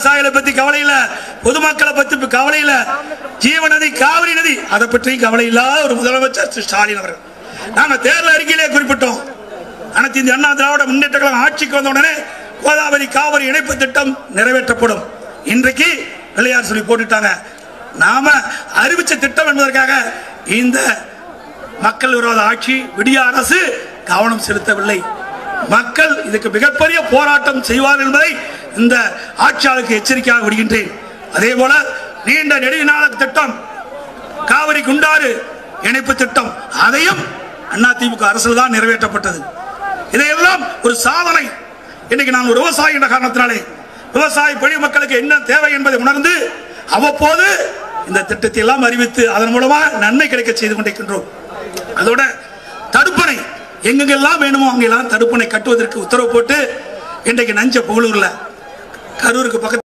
விவசாயிகளை பத்தி கவலை இல்ல பொதுமக்களை பத்தி கவலை இல்ல. ஜீவ நதி காவிரி நதி அதை பற்றியும் கவலை இல்லாத ஒரு முதலமைச்சர் ஸ்டாலின் அவர்கள். நாங்க தேர்தல் அறிக்கையிலே குறிப்பிட்டோம். அனைத்து இந்திய அண்ணா திராவிட முன்னேற்ற கழகம் ஆட்சிக்கு வந்த உடனே கோதாவரி காவிரி இணைப்பு திட்டம் நிறைவேற்றப்படும். இன்றைக்கு பிள்ளையார் சொல்லி போட்டுட்டாங்க. நாம அறிவிச்ச திட்டம் என்பதற்காக இந்த மக்கள் விரோத ஆட்சி விடிய அரசு கவனம் செலுத்தவில்லை. மக்கள் இதுக்கு மிகப்பெரிய போராட்டம் செய்வார்கள் என்பதை இந்த ஆட்சியாளருக்கு எச்சரிக்கையாக விடுகின்றேன். அதே போல நீண்ட நெடுநாள திட்டம் காவிரி குண்டாறு இணைப்பு திட்டம் அதையும் அண்ணா திமுக அரசில் தான் நிறைவேற்றப்பட்டது. இதையெல்லாம் ஒரு சாதனை. இன்னைக்கு நான் ஒரு விவசாயி என்ற காரணத்தினாலே விவசாய பணி மக்களுக்கு என்ன தேவை என்பதை உணர்ந்து அவ்வப்போது இந்த திட்டத்தை எல்லாம் அறிவித்து அதன் மூலமா நன்மை கிடைக்க செய்து கொண்டிருக்கின்றோம். அதோட தடுப்பணை எங்கெங்கெல்லாம் வேணுமோ அங்கெல்லாம் தடுப்பணை கட்டுவதற்கு உத்தரவு போட்டு இன்றைக்கு நஞ்ச புகழூர்ல கரூருக்கு பக்கத்து